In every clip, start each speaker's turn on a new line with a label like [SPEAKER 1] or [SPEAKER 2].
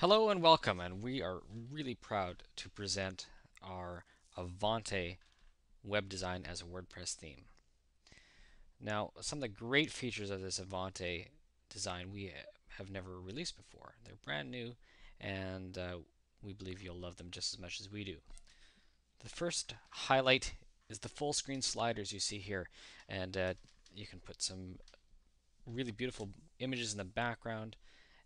[SPEAKER 1] Hello and welcome, and we are really proud to present our Avante web design as a WordPress theme. Now, some of the great features of this Avante design we have never released before. They're brand new, and uh, we believe you'll love them just as much as we do. The first highlight is the full screen sliders you see here, and uh, you can put some really beautiful images in the background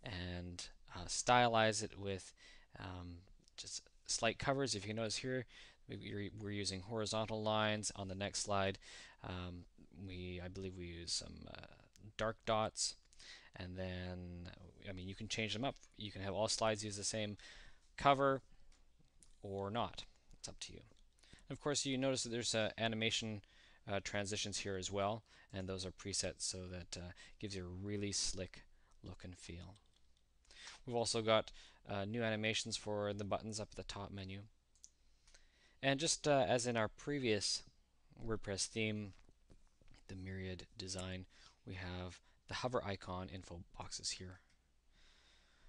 [SPEAKER 1] and uh, stylize it with um, just slight covers. If you notice here, we're using horizontal lines. On the next slide, um, we I believe we use some uh, dark dots, and then I mean you can change them up. You can have all slides use the same cover or not. It's up to you. And of course, you notice that there's uh, animation uh, transitions here as well, and those are presets so that uh, gives you a really slick look and feel. We've also got uh, new animations for the buttons up at the top menu. And just uh, as in our previous WordPress theme, the Myriad design, we have the hover icon info boxes here.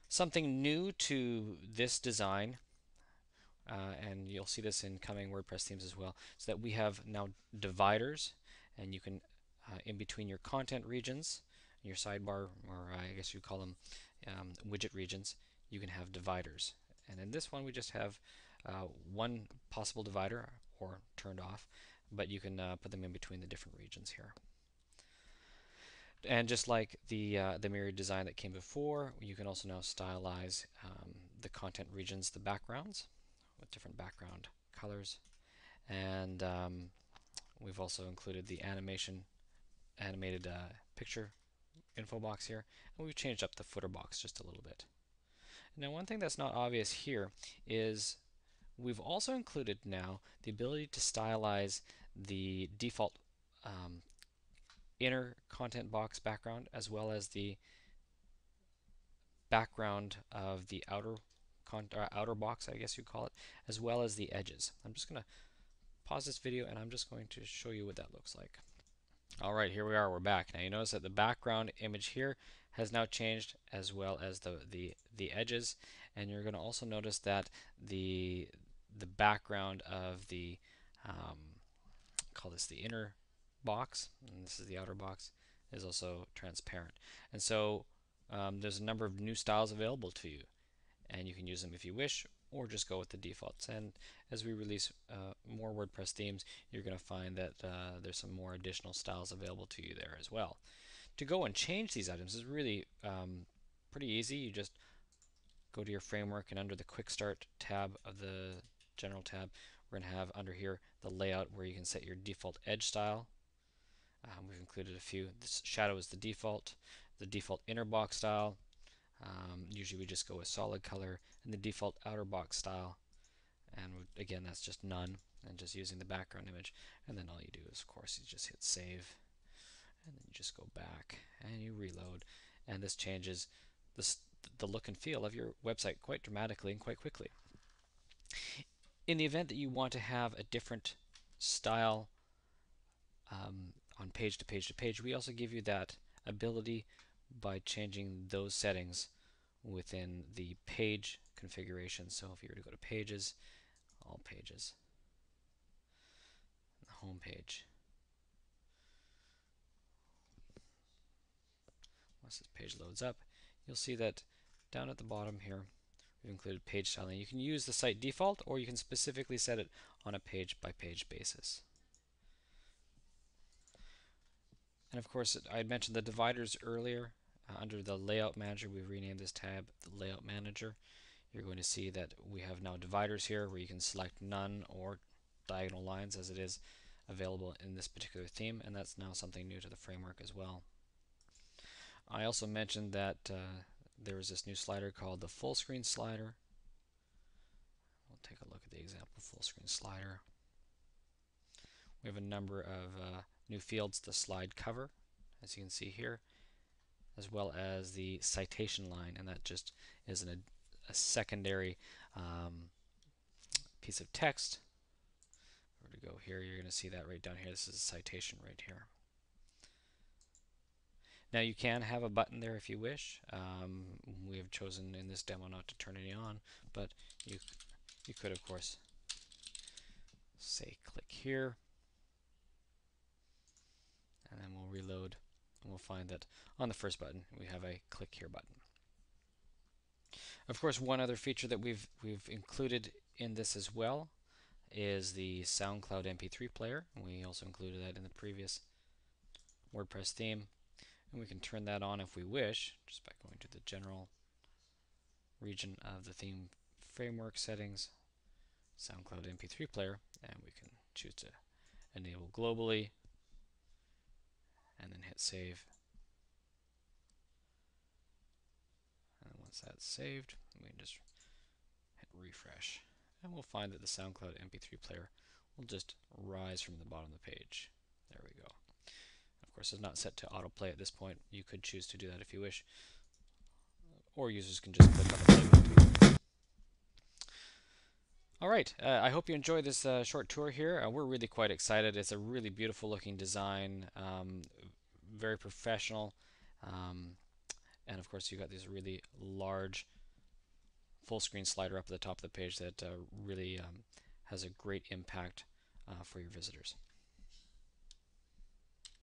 [SPEAKER 1] Something new to this design, uh, and you'll see this in coming WordPress themes as well, is that we have now dividers, and you can, uh, in between your content regions, your sidebar, or I guess you call them um, widget regions, you can have dividers. And in this one, we just have uh, one possible divider or turned off, but you can uh, put them in between the different regions here. And just like the uh, the Myriad design that came before, you can also now stylize um, the content regions, the backgrounds, with different background colors. And um, we've also included the animation, animated uh, picture info box here, and we've changed up the footer box just a little bit. Now one thing that's not obvious here is we've also included now the ability to stylize the default um, inner content box background as well as the background of the outer uh, outer box, I guess you'd call it, as well as the edges. I'm just going to pause this video and I'm just going to show you what that looks like. Alright, here we are, we're back. Now you notice that the background image here has now changed as well as the, the, the edges and you're going to also notice that the, the background of the, um, call this the inner box, and this is the outer box, is also transparent. And so um, there's a number of new styles available to you and you can use them if you wish or just go with the defaults. And as we release uh, more WordPress themes, you're going to find that uh, there's some more additional styles available to you there as well. To go and change these items is really um, pretty easy. You just go to your framework and under the Quick Start tab of the General tab, we're going to have under here the layout where you can set your default edge style. Um, we've included a few. This shadow is the default. The default inner box style um, usually we just go with solid color and the default outer box style. And again, that's just none and just using the background image. And then all you do is, of course, you just hit save. And then you just go back and you reload. And this changes the, the look and feel of your website quite dramatically and quite quickly. In the event that you want to have a different style um, on page to page to page, we also give you that ability by changing those settings within the page configuration. So if you were to go to pages, all pages, the home page. Once this page loads up, you'll see that down at the bottom here, we've included page styling. You can use the site default or you can specifically set it on a page by page basis. And of course, I had mentioned the dividers earlier. Uh, under the Layout Manager, we've renamed this tab the Layout Manager. You're going to see that we have now dividers here where you can select none or diagonal lines as it is available in this particular theme, and that's now something new to the framework as well. I also mentioned that uh, there is this new slider called the full screen slider. We'll take a look at the example full screen slider. We have a number of uh, new fields the slide cover, as you can see here as well as the citation line, and that just is an, a secondary um, piece of text. Where to go here, you're going to see that right down here. This is a citation right here. Now you can have a button there if you wish. Um, we have chosen in this demo not to turn any on, but you you could of course say click here and then we'll reload and we'll find that on the first button we have a click here button. Of course one other feature that we've we've included in this as well is the SoundCloud MP3 player. We also included that in the previous WordPress theme. And we can turn that on if we wish, just by going to the general region of the theme framework settings, SoundCloud MP3 player, and we can choose to enable globally, and then hit save. And once that's saved, we can just hit refresh and we'll find that the SoundCloud MP3 player will just rise from the bottom of the page. There we go. Of course, it's not set to autoplay at this point. You could choose to do that if you wish, or users can just click on the play right, uh, I hope you enjoyed this uh, short tour here. Uh, we're really quite excited. It's a really beautiful looking design, um, very professional, um, and of course you've got this really large full screen slider up at the top of the page that uh, really um, has a great impact uh, for your visitors.